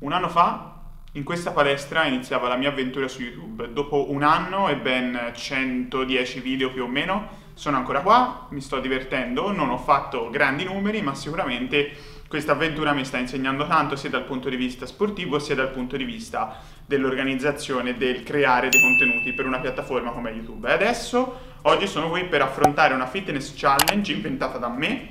Un anno fa in questa palestra iniziava la mia avventura su YouTube. Dopo un anno e ben 110 video più o meno, sono ancora qua, mi sto divertendo, non ho fatto grandi numeri, ma sicuramente questa avventura mi sta insegnando tanto sia dal punto di vista sportivo sia dal punto di vista dell'organizzazione, del creare dei contenuti per una piattaforma come YouTube. E adesso, oggi sono qui per affrontare una fitness challenge inventata da me,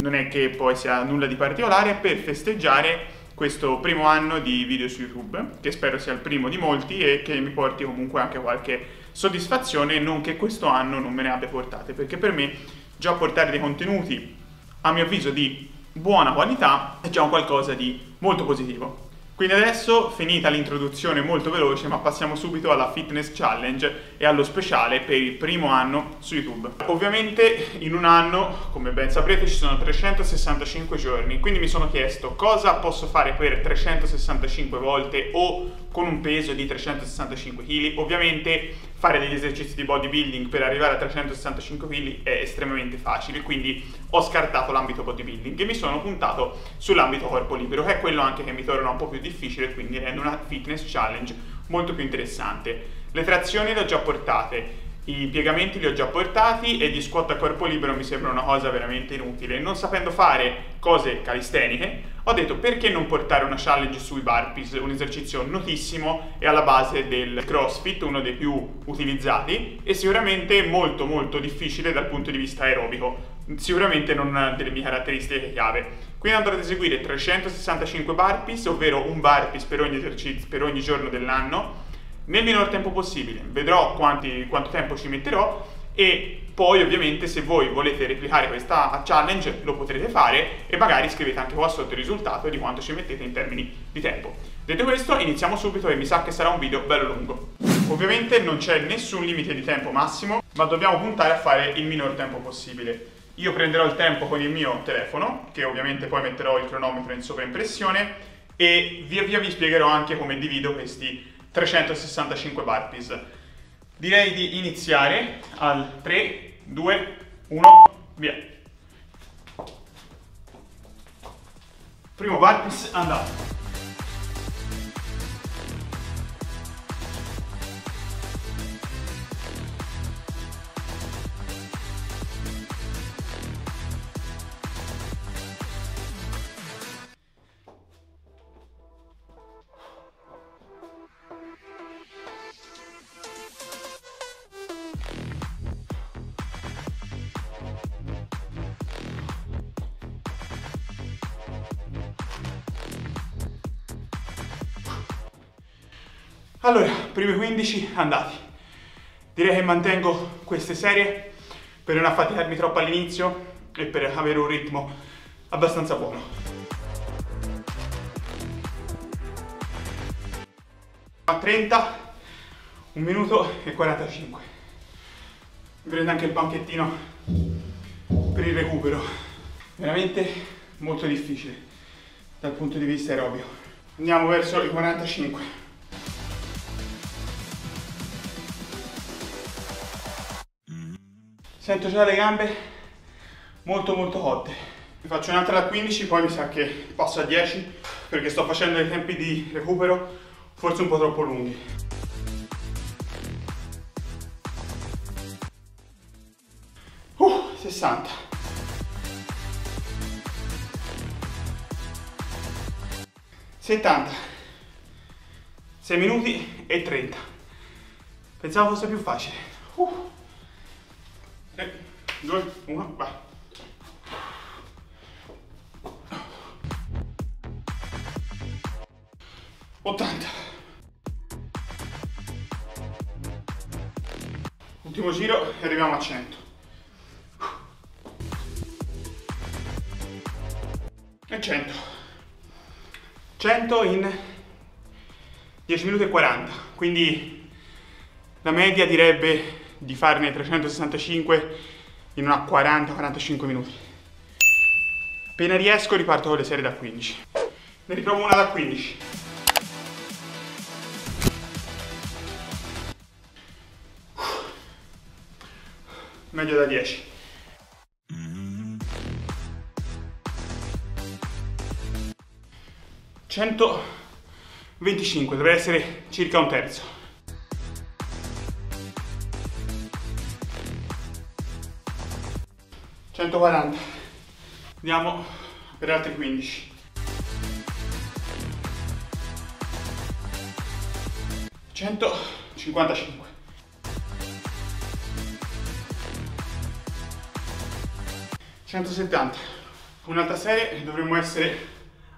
non è che poi sia nulla di particolare, per festeggiare questo primo anno di video su YouTube, che spero sia il primo di molti e che mi porti comunque anche qualche soddisfazione, non che questo anno non me ne abbia portate, perché per me già portare dei contenuti, a mio avviso, di buona qualità è già un qualcosa di molto positivo. Quindi adesso, finita l'introduzione molto veloce, ma passiamo subito alla Fitness Challenge e allo speciale per il primo anno su YouTube. Ovviamente in un anno, come ben saprete, ci sono 365 giorni, quindi mi sono chiesto cosa posso fare per 365 volte o con un peso di 365 kg. Ovviamente fare degli esercizi di bodybuilding per arrivare a 365 kg è estremamente facile, quindi ho scartato l'ambito bodybuilding e mi sono puntato sull'ambito corpo libero, che è quello anche che mi torna un po' più difficile, quindi rende una fitness challenge molto più interessante. Le trazioni le ho già portate, i piegamenti li ho già portati e gli squat a corpo libero mi sembra una cosa veramente inutile. Non sapendo fare cose calisteniche, ho detto perché non portare una challenge sui burpees, un esercizio notissimo e alla base del CrossFit, uno dei più utilizzati e sicuramente molto molto difficile dal punto di vista aerobico. Sicuramente non una delle mie caratteristiche chiave. Quindi andrò ad eseguire 365 burpees, ovvero un burpees per ogni, esercizio, per ogni giorno dell'anno nel minor tempo possibile. Vedrò quanti, quanto tempo ci metterò e poi ovviamente se voi volete replicare questa challenge lo potrete fare e magari scrivete anche qua sotto il risultato di quanto ci mettete in termini di tempo. Detto questo iniziamo subito e mi sa che sarà un video bello lungo. Ovviamente non c'è nessun limite di tempo massimo ma dobbiamo puntare a fare il minor tempo possibile. Io prenderò il tempo con il mio telefono che ovviamente poi metterò il cronometro in sovraimpressione e via via vi spiegherò anche come divido questi 365 burpees. Direi di iniziare al 3, 2, 1, via. Primo burpees andato. Allora, primi 15 andati. Direi che mantengo queste serie per non affaticarmi troppo all'inizio e per avere un ritmo abbastanza buono. A 30, 1 minuto e 45. Mi prendo anche il banchettino per il recupero. Veramente molto difficile dal punto di vista aerobio. Andiamo verso i 45. Sento già le gambe molto molto cotte. Vi faccio un'altra da 15, poi mi sa che passo a 10 perché sto facendo dei tempi di recupero forse un po' troppo lunghi. Uh, 60. Settanta. 6 minuti e 30. Pensavo fosse più facile. 3, 2, 1, vai. Ottanta. Ultimo giro e arriviamo a 100. E 100. 100 in 10 minuti e 40. Quindi la media direbbe di farne 365 in una 40-45 minuti. Appena riesco riparto con le serie da 15. Ne riprovo una da 15. Meglio da 10. Cento 25, dovrebbe essere circa un terzo. Centoquaranta. Andiamo per altri 15. Centocinquantacinque. Centosettanta. Un'altra serie dovremmo essere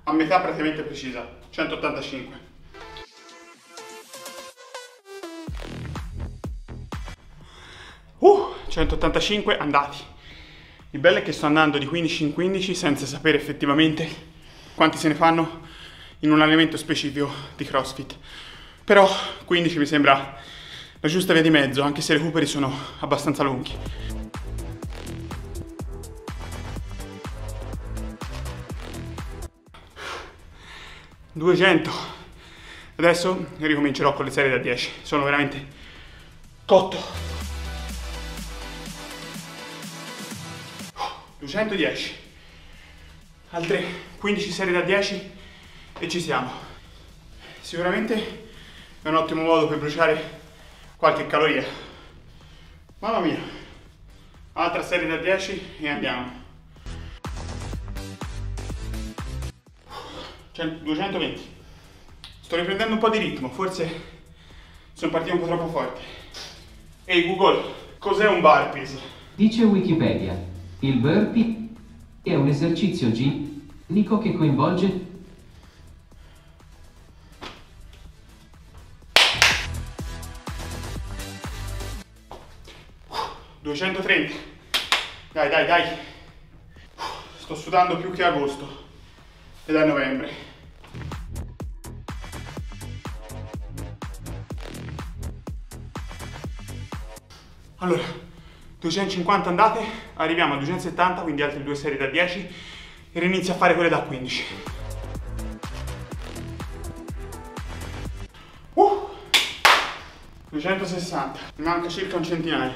a metà praticamente precisa. 185. Uh, 185 andati. Il bello è che sto andando di 15 in 15 senza sapere effettivamente quanti se ne fanno in un allenamento specifico di CrossFit. Però 15 mi sembra la giusta via di mezzo, anche se i recuperi sono abbastanza lunghi. Duecento. Adesso ricomincerò con le serie da 10. Sono veramente cotto. 210 altre 15 serie da 10 e ci siamo. Sicuramente è un ottimo modo per bruciare qualche caloria. Mamma mia altra serie da 10 e andiamo. 220 sto riprendendo un po' di ritmo forse sono partito un po' troppo forte. Ehi Google cos'è un burpees? Dice Wikipedia, il burpee è un esercizio ginnico che coinvolge 230 dai dai dai. Sto sudando più che agosto. Ed è novembre. Allora 250 andate, arriviamo a 270, quindi altre due serie da 10 e rinizio a fare quelle da 15. Uh, 260, mi manca circa un centinaio.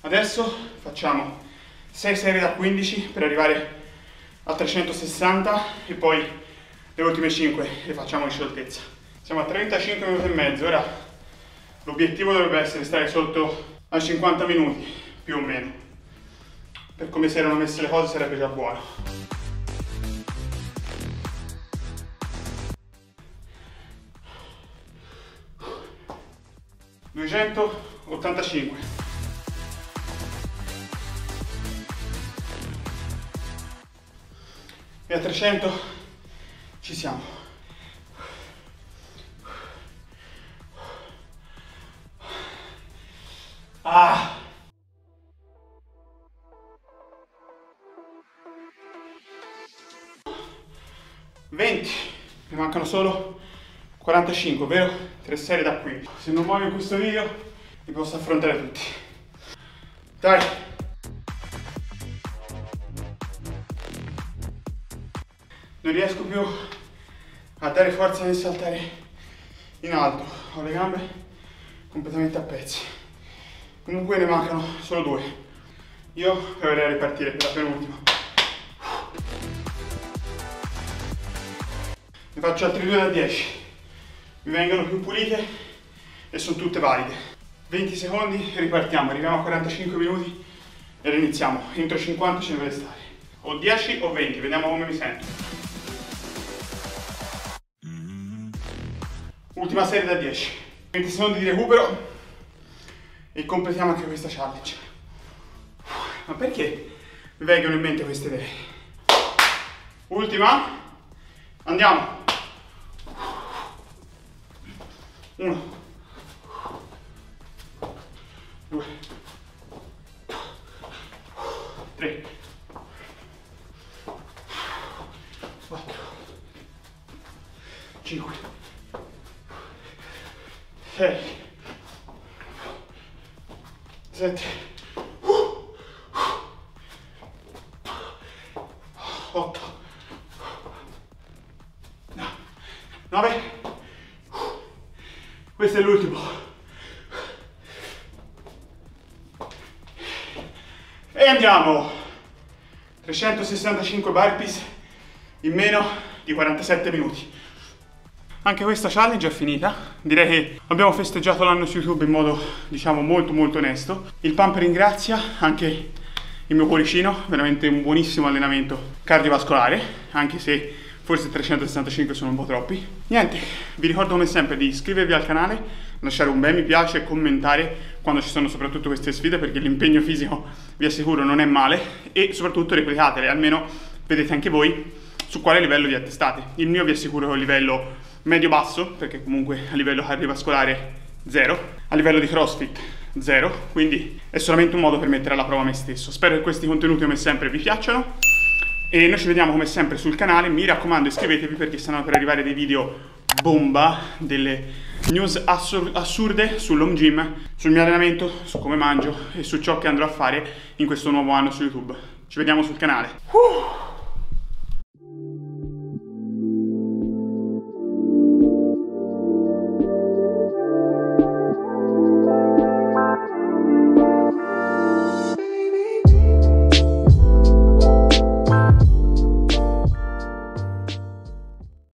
Adesso facciamo 6 serie da 15 per arrivare a 360 e poi le ultime 5 le facciamo in scioltezza. Siamo a 35 minuti e mezzo, ora L'obiettivo dovrebbe essere stare sotto a 50 minuti, più o meno. Per come si erano messe le cose sarebbe già buono. Duecentottantacinque. E a 300 ci siamo. Mancano solo 45, ovvero tre serie da qui. Se non muoio in questo video, li posso affrontare tutti. Dai! Non riesco più a dare forza nel saltare in alto, ho le gambe completamente a pezzi. Comunque ne mancano solo due. Io proverei a ripartire per la penultima. Ne faccio altri due da 10. Mi vengono più pulite e sono tutte valide. 20 secondi e ripartiamo. Arriviamo a 45 minuti e riniziamo. Entro 50 ce ne deve stare. O 10 o 20, vediamo come mi sento. Ultima serie da 10. 20 secondi di recupero e completiamo anche questa challenge. Ma perché mi vengono in mente queste idee? Ultima, andiamo. Uno, due, tre, quattro, cinque, sei. 7 questo è l'ultimo e andiamo 365 burpees in meno di i 47 minuti. Anche questa challenge è finita, direi che abbiamo festeggiato l'anno su YouTube in modo diciamo molto molto onesto. Il pump ringrazia anche il mio cuoricino, veramente un buonissimo allenamento cardiovascolare, anche se forse 365 sono un po' troppi. Niente, vi ricordo come sempre di iscrivervi al canale, lasciare un bel mi piace e commentare quando ci sono soprattutto queste sfide perché l'impegno fisico vi assicuro non è male e soprattutto replicatele, almeno vedete anche voi su quale livello vi attestate. Il mio vi assicuro è un livello medio-basso, perché comunque a livello cardiovascolare zero, a livello di CrossFit zero, quindi è solamente un modo per mettere alla prova me stesso. Spero che questi contenuti come sempre vi piacciono e noi ci vediamo come sempre sul canale, mi raccomando iscrivetevi perché stanno per arrivare dei video bomba, delle news assur- assurde sull'home gym, sul mio allenamento, su come mangio e su ciò che andrò a fare in questo nuovo anno su YouTube. Ci vediamo sul canale. Uh!